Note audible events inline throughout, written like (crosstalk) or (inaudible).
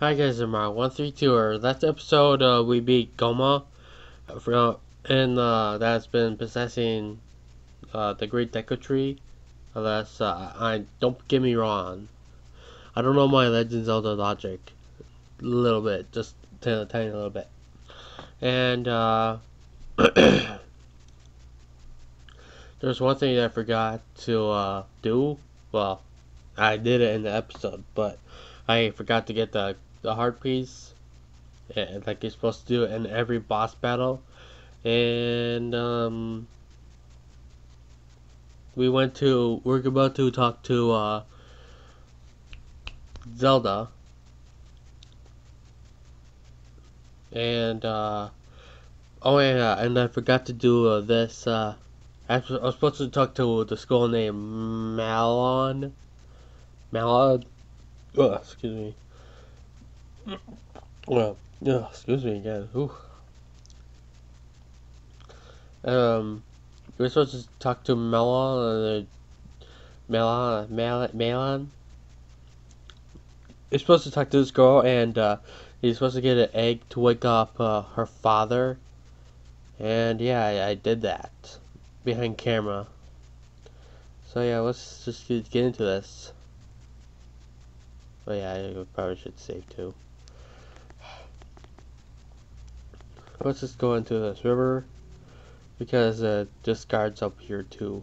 Hi guys, I'm Mario132, or last episode uh, we beat Gohma, from, and uh, that's been possessing uh, the Great Deku Tree. Unless, uh, I, don't get me wrong, I don't know my Legend Zelda logic, a little bit, just a tiny little bit. And, uh, (coughs) there's one thing I forgot to uh, do, well, I did it in the episode, but I forgot to get the the heart piece, yeah, like you're supposed to do in every boss battle, and um, we went to we're about to talk to uh, Zelda, and uh, oh yeah, and I forgot to do uh, this. Uh, I was supposed to talk to the school name Malon. Malon. Excuse me. Well, yeah, excuse me again. Ooh. Um, we're supposed to talk to Melon, uh, Melon, Melon, Melon. You're supposed to talk to this girl, and uh, you're supposed to get an egg to wake up uh, her father. And yeah, I, I, did that behind camera. So yeah, let's just get into this. Oh yeah, I probably should save too. Let's just go into this river because uh, this guard's up here too.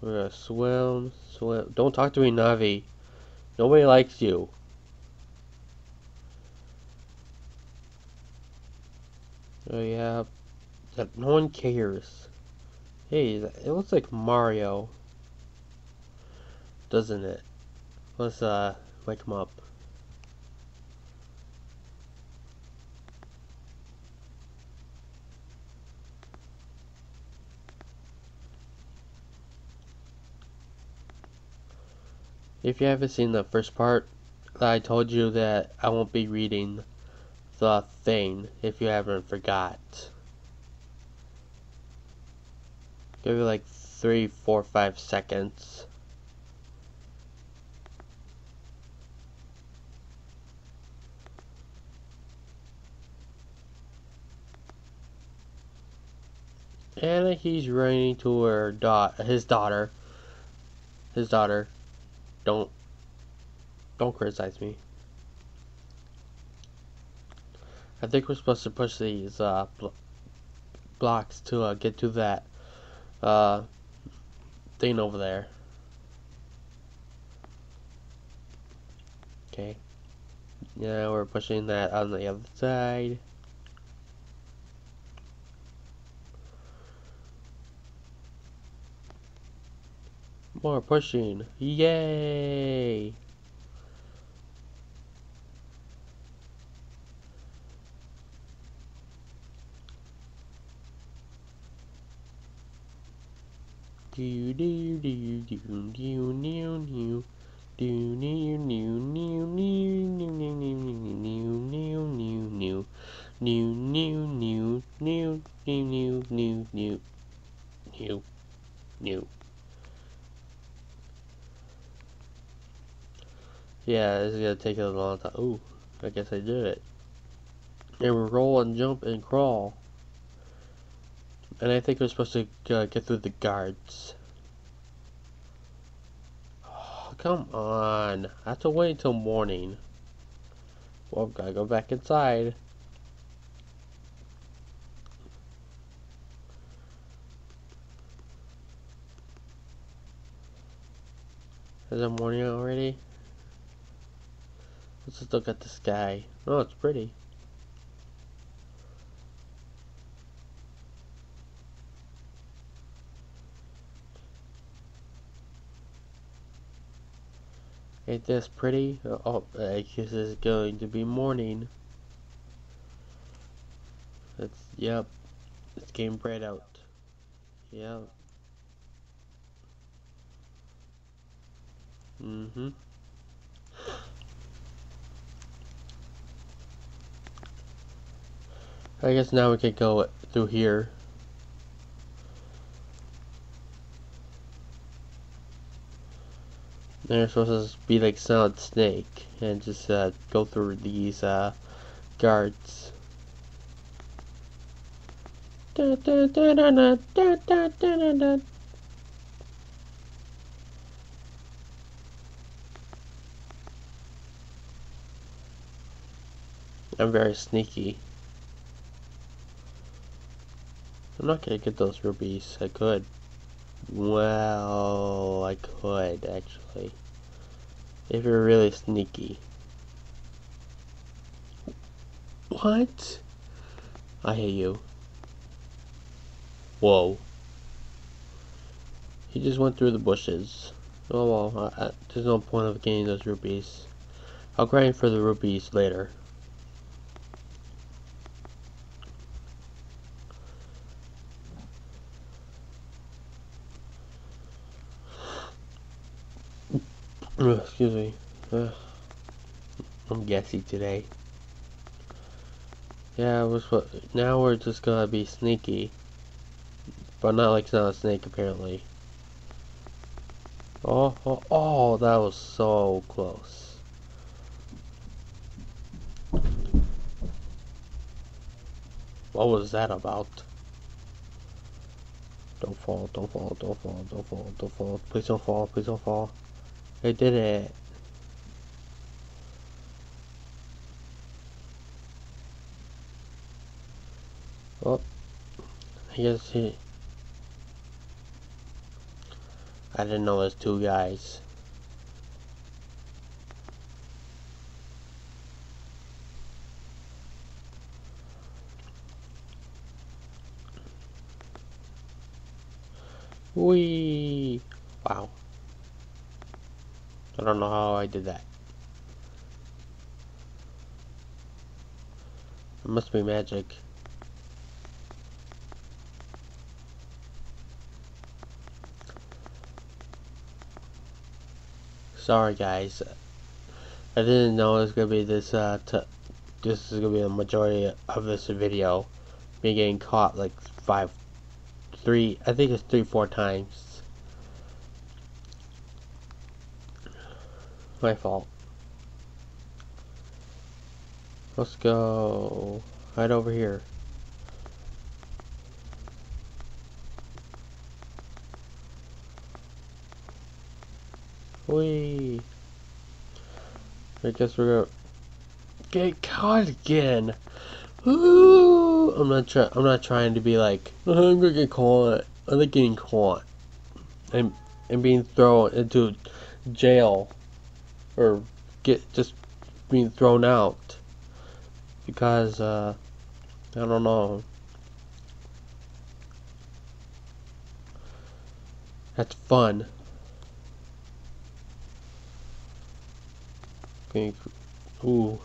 We're gonna swim, swim. Don't talk to me, Navi. Nobody likes you. Oh yeah, that no one cares. Hey, it looks like Mario, doesn't it? Let's uh wake him up. If you haven't seen the first part, I told you that I won't be reading the thing if you haven't forgot. Give it like three, four, five seconds. And he's running to her da his daughter. His daughter. Don't don't criticize me. I think we're supposed to push these uh, bl blocks to uh, get to that uh, thing over there. Okay. Now we're pushing that on the other side. More pushing. Yay! Do do do do do new new new new new new new new new new new new new new new new new new new Yeah, this is gonna take a long time. Ooh, I guess I did it. And we roll and jump and crawl. And I think we're supposed to uh, get through the guards. Oh, come on. I have to wait until morning. Well, I've gotta go back inside. Is it morning already? Let's just look at the sky. Oh, it's pretty. Ain't this pretty? Oh, I guess it's going to be morning. It's, yep. It's getting bright out. Yep. Mm-hmm. I guess now we could go through here. They're supposed to be like Solid Snake and just uh, go through these uh, guards. Da, da, da, I'm very sneaky. I'm not gonna get those rupees. I could. Well, I could actually. If you're really sneaky. What? I hate you. Whoa. He just went through the bushes. Oh well, I, I, there's no point of getting those rupees. I'll grind for the rupees later. Excuse me. Uh, I'm gassy today. Yeah, was what. Now we're just gonna be sneaky, but not like it's not a snake apparently. Oh, oh, oh, that was so close. What was that about? Don't fall, don't fall, don't fall, don't fall, don't fall. Please don't fall, please don't fall. I did it. Oh, I guess he... I didn't know there's two guys. Wee! Wow. I don't know how I did that. It must be magic. Sorry guys. I didn't know it was gonna be this uh this is gonna be the majority of this video. Me getting caught like five three I think it's three four times. My fault. Let's go right over here. Whee! I guess we're gonna get caught again. Ooh! I'm not trying. I'm not trying to be like I'm gonna get caught. I'm not getting caught. I'm I'm being thrown into jail or get just being thrown out because uh, I don't know. That's fun. Ooh,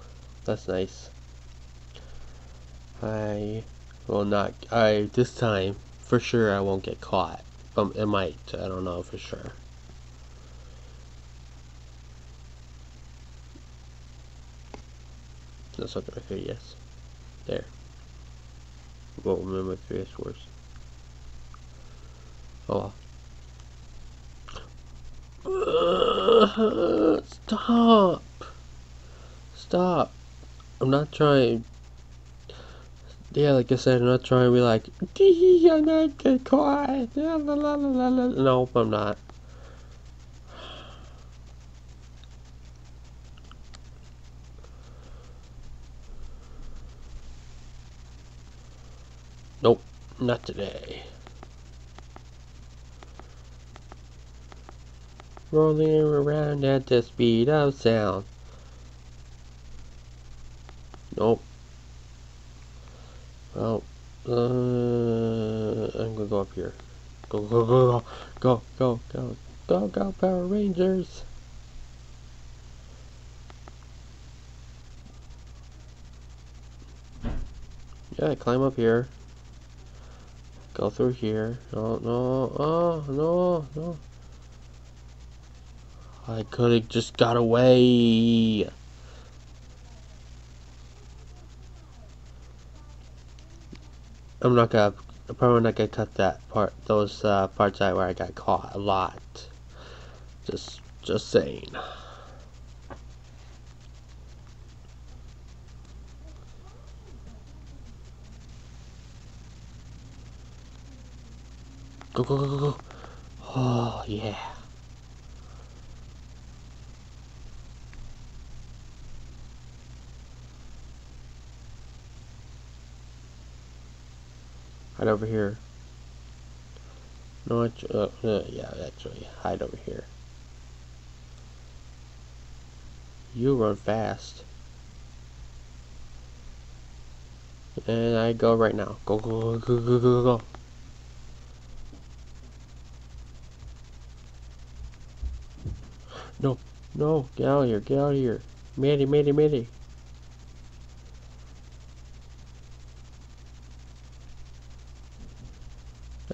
that's nice. I will not. I this time for sure I won't get caught. But it might. I don't know for sure. That's not right here, yes. There. Well, remember three words. (sighs) Oh. Uh, stop! Stop! I'm not trying. Yeah, like I said, I'm not trying to be like, I'm not get caught. No, I'm not. Nope, not today. Rolling around at the speed of sound. Nope. Well, uh, I'm gonna go up here. Go, go, go, go, go, go, go, go, go, Power Rangers! Yeah, climb up here. Go through here. No, no, oh, no, no. I could have just got away. I'm not gonna, I'm probably not gonna cut that part, those uh, parts out where I got caught a lot. Just Just saying. Go, go, go, go, go. Oh, yeah. Right over here. No, uh, uh, yeah, actually, hide over here. You run fast. And I go right now. Go, go, go, go, go, go, go. No, no, get out of here, get out of here. Mandy, Mandy, Mandy.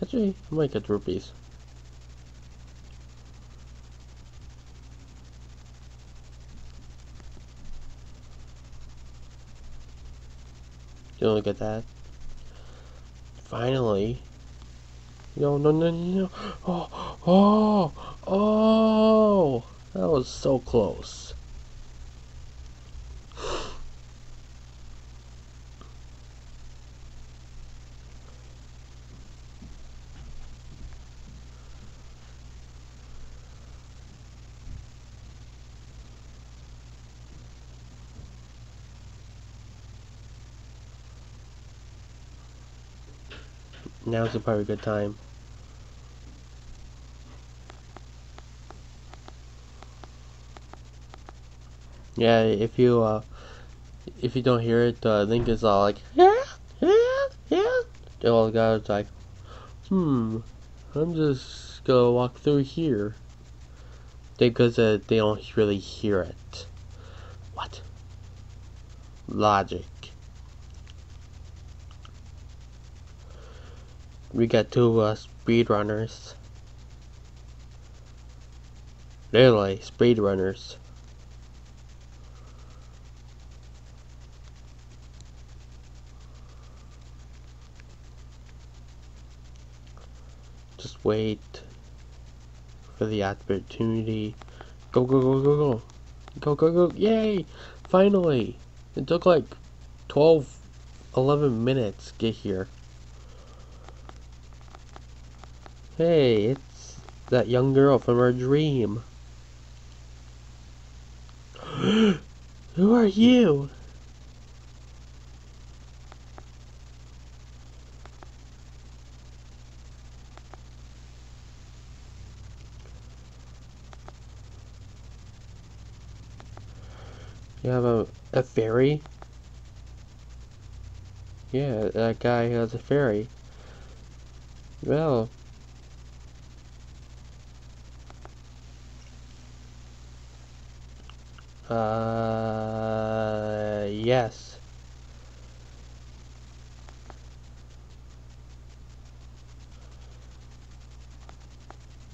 Actually, I might get rupees. You don't get that? Finally. No, no, no, no. (gasps) Oh, oh, oh. Was so close. Now's a probably a good time. Yeah, if you uh, if you don't hear it, uh, Link is all like, yeah, yeah, yeah. The guy's like, hmm, I'm just gonna walk through here. Because uh, they don't really hear it. What? Logic. We got two uh, speedrunners. Literally, speedrunners. Wait for the opportunity. Go, go, go, go, go. Go, go, go. Yay! Finally! It took like 12, 11 minutes get here. Hey, it's that young girl from our dream. (gasps) Who are you? You have a, a fairy? Yeah, that guy has a fairy. Well, Uh, yes.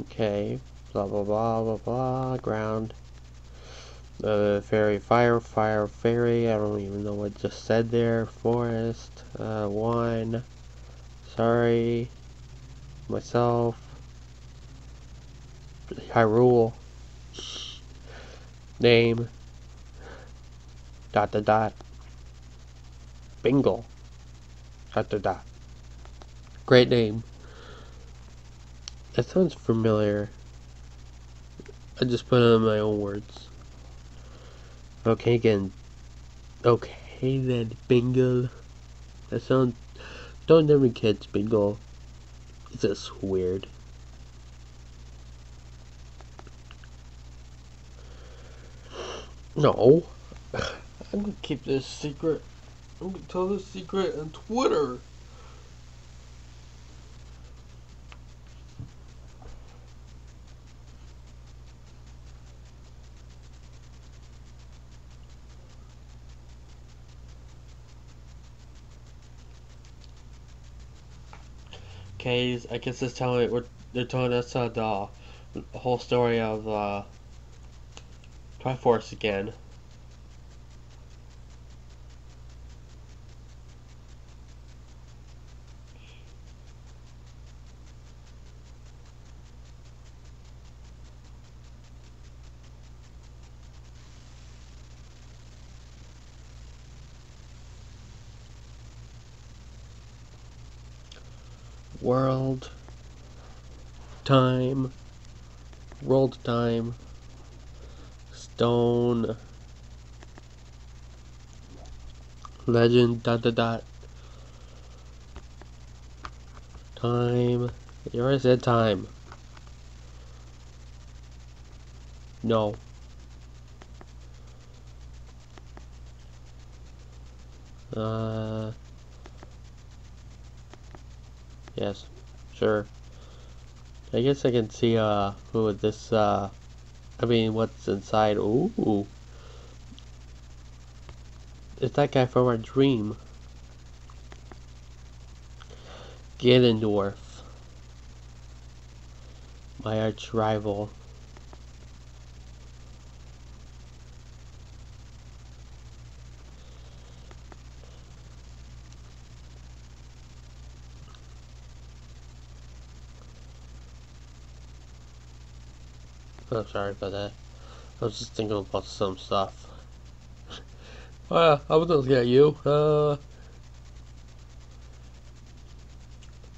Okay, blah blah blah blah blah, ground. Uh, fairy, fire, fire, fairy, I don't even know what just said there, forest, uh, one, sorry, myself, Hyrule, name, dot dot dot. Bingo. Dot dot dot. Great name. That sounds familiar. I just put it in my own words. Okay, again. Okay then, bingo. That sounds. Don't name kids bingo. It's just weird. No. (sighs) I'm gonna keep this secret. I'm gonna tell this secret on Twitter. Okay, I guess it's telling we're they're telling us uh, the whole story of uh, Triforce again. World. Time. World time. Stone. Legend dot dot dot. Time. You already said time. No. Uh. Yes. Sure. I guess I can see, uh, who this, uh, I mean, what's inside. Ooh. It's that guy from our dream. Ganondorf. My arch rival. Oh, sorry about that. I was just thinking about some stuff. (laughs) uh, I was looking at you. Uh.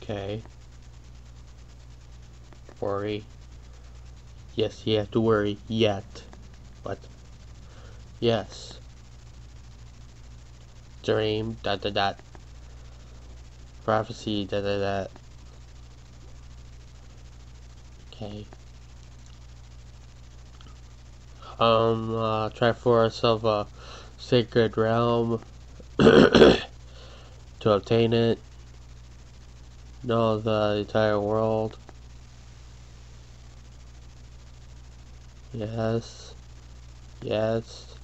Okay. Worry. Yes, you have to worry yet. What? Yes. Dream. Dot dot dot. Prophecy. Dot dot dot. Okay. Um, uh, Triforce of a Sacred Realm (coughs) to obtain it. Know the entire world. Yes. Yes.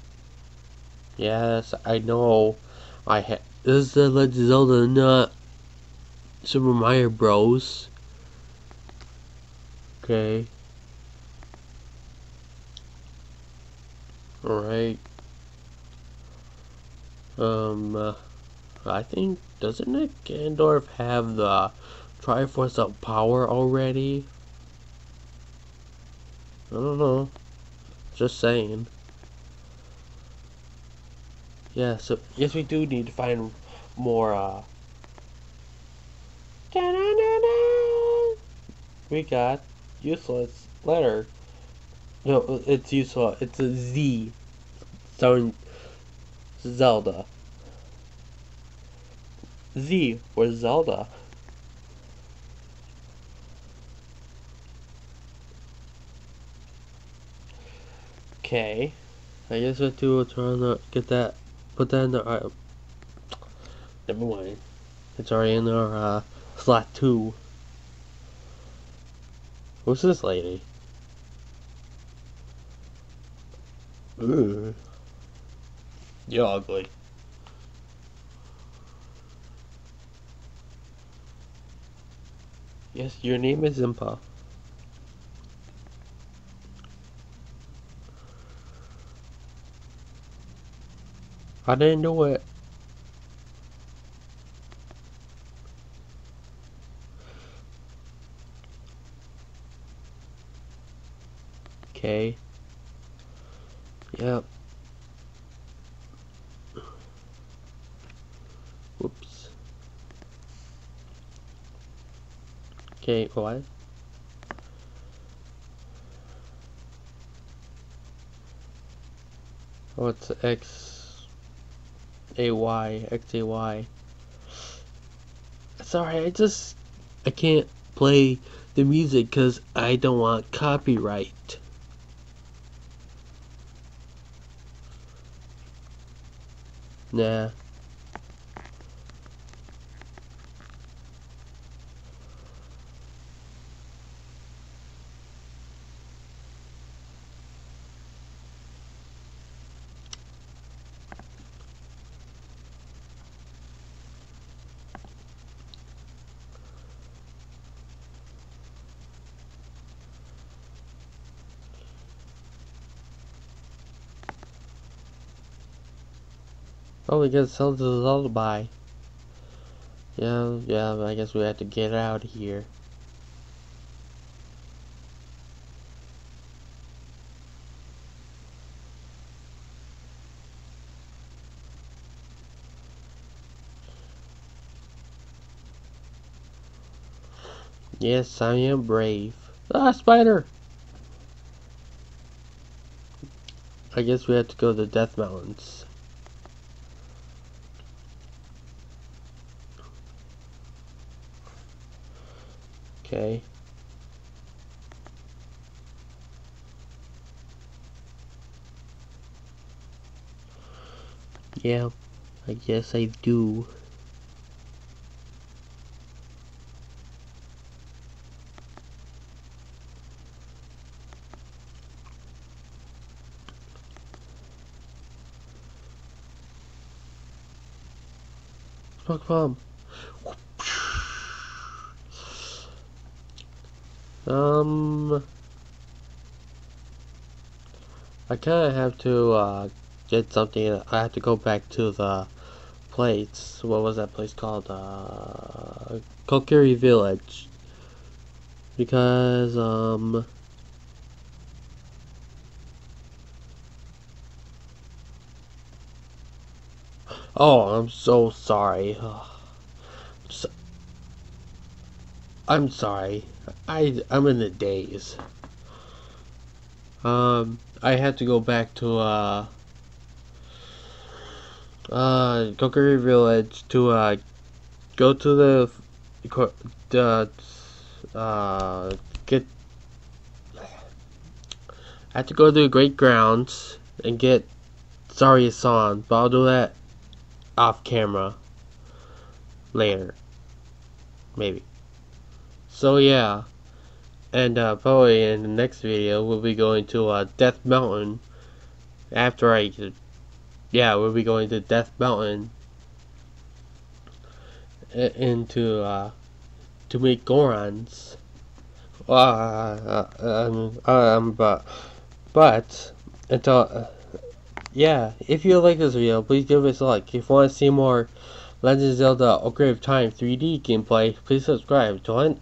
Yes, I know. I ha- this is the Legend of Zelda, not Super Mario Bros. Okay. Alright. Um, uh, I think, doesn't it Gandorf have the Triforce of Power already? I don't know. Just saying. Yeah, so, yes we do need to find more, uh... We got useless letter. No, it's useful. It's a Z. Starring Zelda. Z or Zelda. Okay. I guess I do is trying to get that, put that in the, uh, never mind. It's already in our, uh, slot 2. Who's this lady? Ooh. You're ugly. Yes, your name is Impa. I didn't know it. Okay. Yep. Whoops. Okay, what? What's oh, X A Y X A Y? Sorry, I just I can't play the music because I don't want copyright. Nah. Oh, we gotta sell the lullaby. Yeah, yeah, I guess we have to get out of here. Yes, I am brave. Ah, spider! I guess we have to go to the Death Mountains. Okay. Yeah, I guess I do. Smoke bomb. Um, I kind of have to uh, get something. I have to go back to the place. What was that place called? Uh, Kokiri Village. Because um. Oh, I'm so sorry. So, I'm sorry. I I'm in the daze. Um, I had to go back to uh uh Kokiri Village to uh go to the the uh get. I have to go to the Great Grounds and get Saria's Song, but I'll do that off camera later. Maybe. So yeah. And uh, probably in the next video we'll be going to uh, Death Mountain after I yeah, we'll be going to Death Mountain into uh, to meet Gorons. Uh, uh, um, um, but, but, until, uh, yeah, if you like this video, please give us a like. If you want to see more Legend of Zelda Ocarina of Time 3D gameplay, please subscribe. Join.